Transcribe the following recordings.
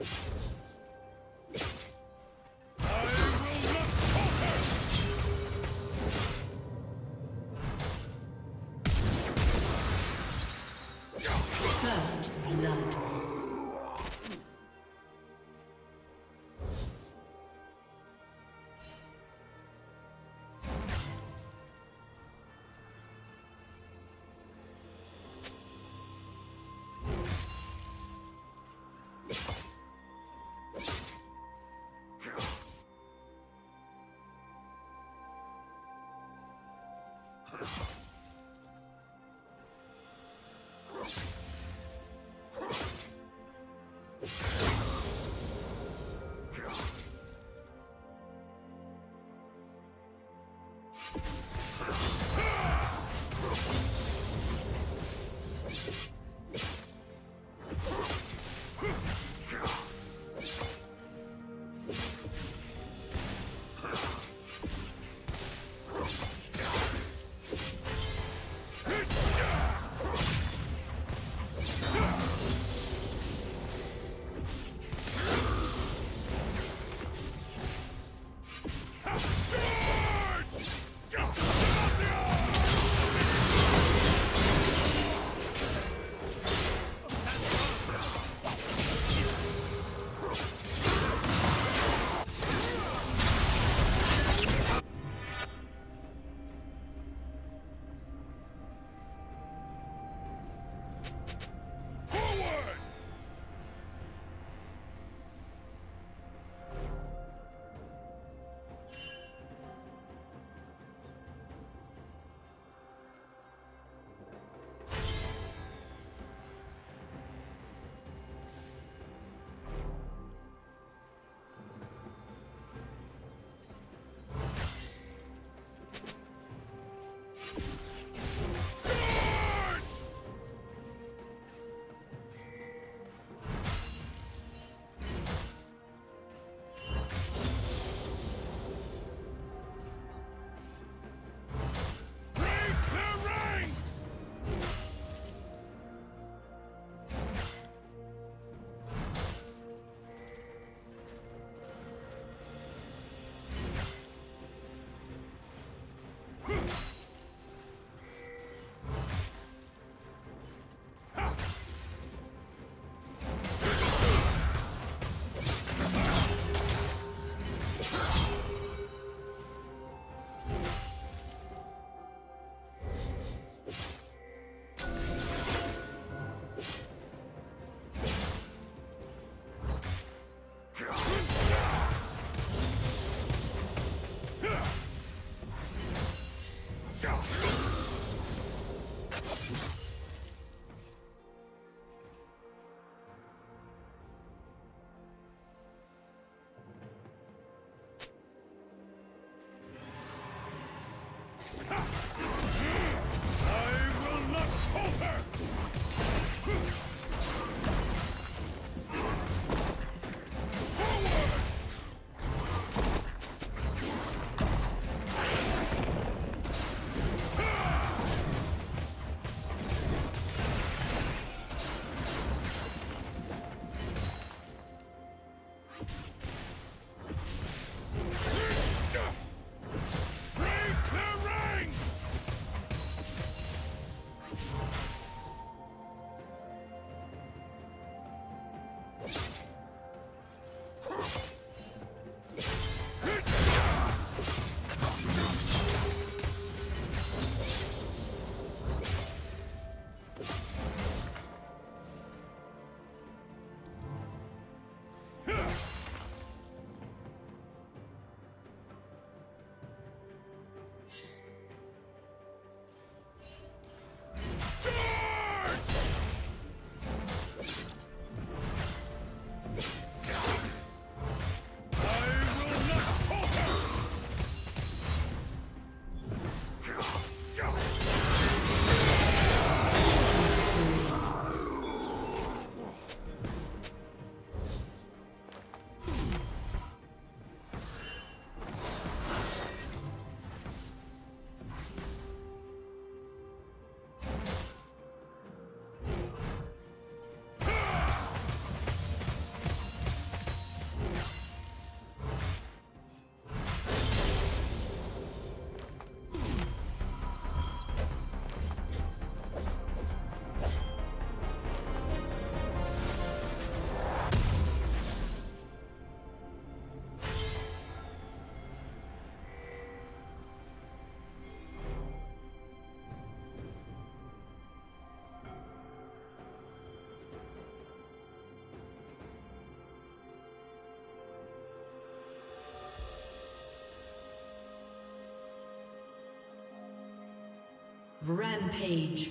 you Earth. Rampage.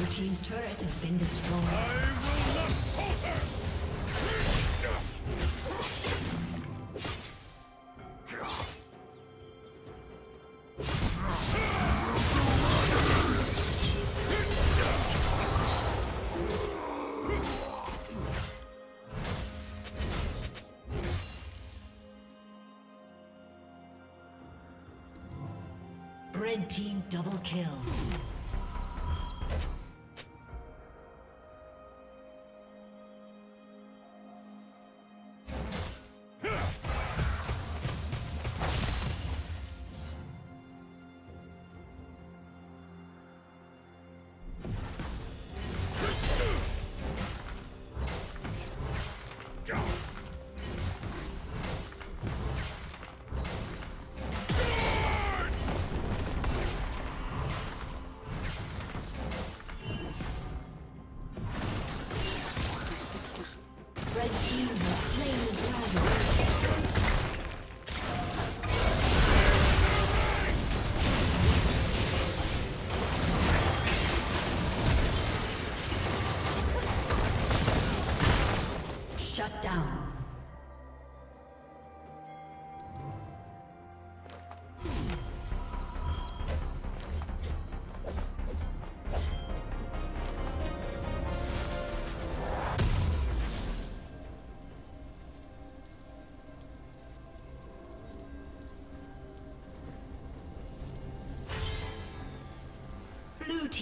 Team's turret has been destroyed. I will not falter!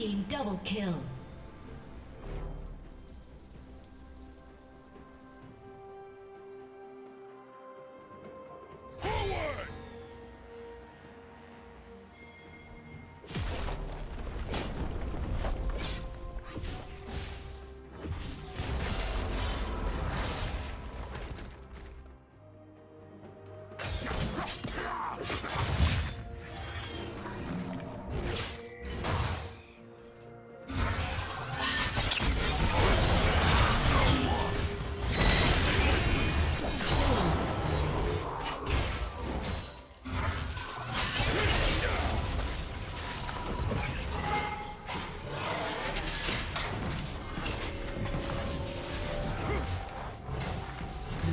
Team double kill.